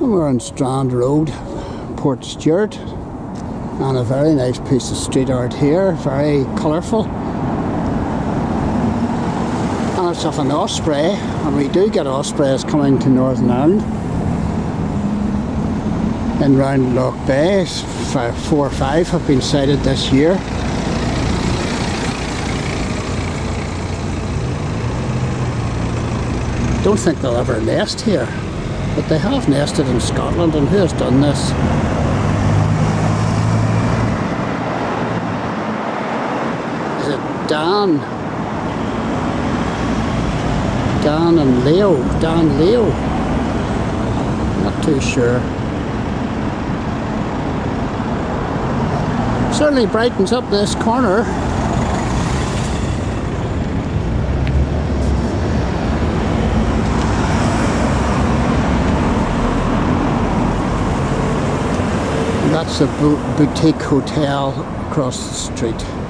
And we're on Strand Road, Portstewart, and a very nice piece of street art here, very colourful. And it's of an osprey, and we do get ospreys coming to Northern Ireland. In round Loch Bay, four or five have been sighted this year. Don't think they'll ever nest here. But they have nested in Scotland, and who has done this? Is it Dan? Dan and Leo? Dan Leo? Not too sure. Certainly brightens up this corner. That's a boutique hotel across the street.